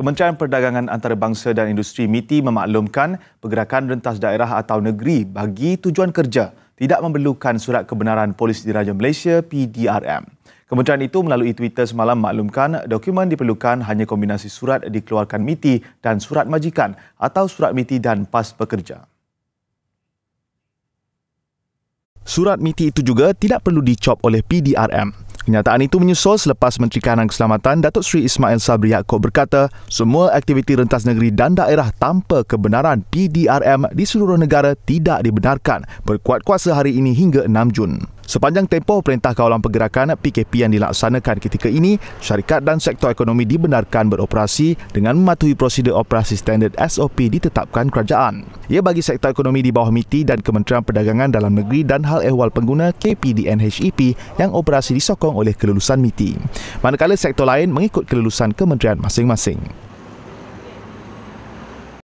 Kementerian Perdagangan Antarabangsa dan Industri MITI memaklumkan pergerakan rentas daerah atau negeri bagi tujuan kerja tidak memerlukan surat kebenaran Polis Diraja Malaysia PDRM. Kementerian itu melalui Twitter semalam maklumkan dokumen diperlukan hanya kombinasi surat dikeluarkan MITI dan surat majikan atau surat MITI dan pas pekerja. Surat MITI itu juga tidak perlu dicop oleh PDRM. Kenyataan itu menyusul selepas Menteri Kanan Keselamatan Datuk Seri Ismail Sabri Yaakob berkata semua aktiviti rentas negeri dan daerah tanpa kebenaran PDRM di seluruh negara tidak dibenarkan berkuat kuasa hari ini hingga 6 Jun. Sepanjang tempoh Perintah Kawalan Pergerakan PKP yang dilaksanakan ketika ini, syarikat dan sektor ekonomi dibenarkan beroperasi dengan mematuhi prosedur operasi standard SOP ditetapkan kerajaan. Ia bagi sektor ekonomi di bawah MITI dan Kementerian Perdagangan Dalam Negeri dan Hal Ehwal Pengguna KPDNHEP yang operasi disokong oleh kelulusan MITI. Manakala sektor lain mengikut kelulusan kementerian masing-masing.